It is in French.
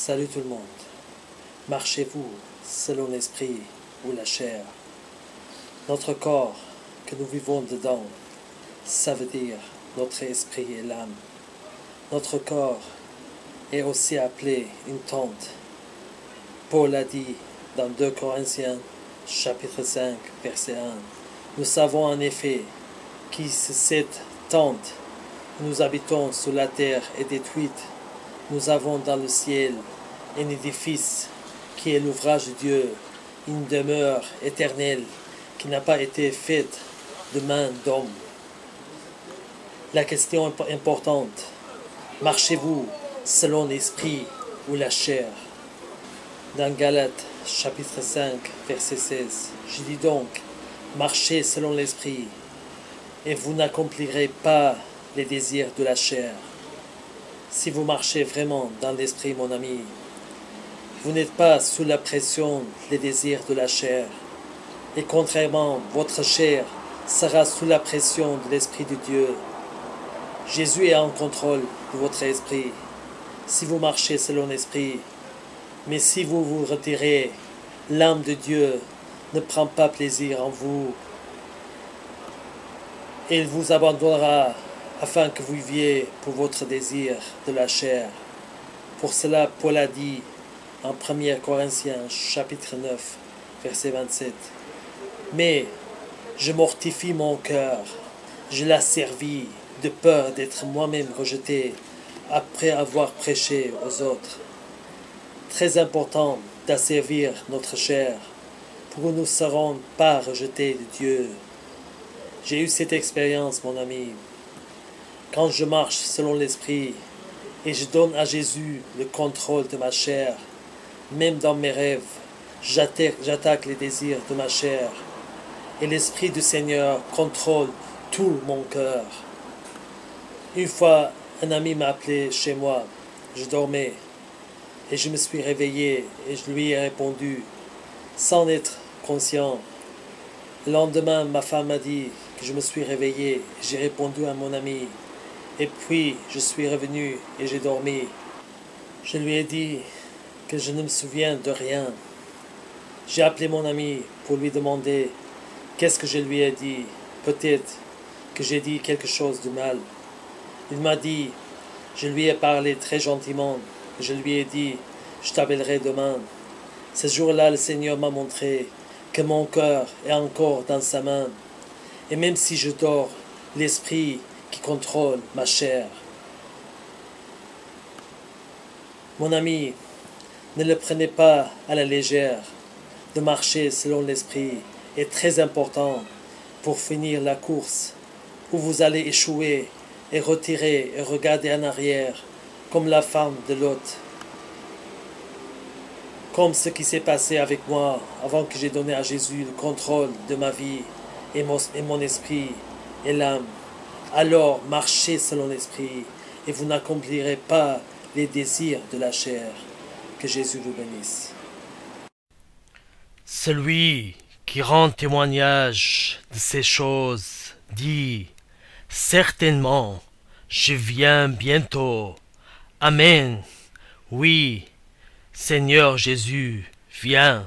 Salut tout le monde. Marchez-vous selon l'esprit ou la chair. Notre corps que nous vivons dedans, ça veut dire notre esprit et l'âme. Notre corps est aussi appelé une tente. Paul a dit dans 2 Corinthiens chapitre 5 verset 1. Nous savons en effet que cette tente nous habitons sur la terre est détruite, nous avons dans le ciel un édifice qui est l'ouvrage de Dieu, une demeure éternelle qui n'a pas été faite de main d'homme. La question importante, marchez-vous selon l'esprit ou la chair? Dans Galates chapitre 5 verset 16, je dis donc, marchez selon l'esprit et vous n'accomplirez pas les désirs de la chair. Si vous marchez vraiment dans l'esprit, mon ami, vous n'êtes pas sous la pression des désirs de la chair. Et contrairement, votre chair sera sous la pression de l'Esprit de Dieu. Jésus est en contrôle de votre esprit, si vous marchez selon l'Esprit. Mais si vous vous retirez, l'âme de Dieu ne prend pas plaisir en vous. Il vous abandonnera afin que vous viviez pour votre désir de la chair. Pour cela, Paul a dit en 1 Corinthiens chapitre 9, verset 27, Mais je mortifie mon cœur, je l'asservis de peur d'être moi-même rejeté après avoir prêché aux autres. Très important d'asservir notre chair pour que nous ne serons pas rejetés de Dieu. J'ai eu cette expérience, mon ami. Quand je marche selon l'Esprit et je donne à Jésus le contrôle de ma chair, même dans mes rêves, j'attaque les désirs de ma chair et l'Esprit du Seigneur contrôle tout mon cœur. Une fois, un ami m'a appelé chez moi. Je dormais et je me suis réveillé et je lui ai répondu sans être conscient. Le lendemain, ma femme m'a dit que je me suis réveillé. J'ai répondu à mon ami et puis je suis revenu et j'ai dormi. Je lui ai dit que je ne me souviens de rien. J'ai appelé mon ami pour lui demander qu'est-ce que je lui ai dit. Peut-être que j'ai dit quelque chose de mal. Il m'a dit, je lui ai parlé très gentiment. Je lui ai dit, je t'appellerai demain. Ce jour-là, le Seigneur m'a montré que mon cœur est encore dans sa main. Et même si je dors, l'Esprit qui contrôle ma chair. Mon ami, ne le prenez pas à la légère. De marcher selon l'esprit est très important pour finir la course, où vous allez échouer et retirer et regarder en arrière, comme la femme de l'hôte. Comme ce qui s'est passé avec moi avant que j'ai donné à Jésus le contrôle de ma vie et mon, et mon esprit et l'âme. Alors marchez selon l'Esprit, et vous n'accomplirez pas les désirs de la chair. Que Jésus vous bénisse. Celui qui rend témoignage de ces choses dit, Certainement, je viens bientôt. Amen. Oui, Seigneur Jésus, viens.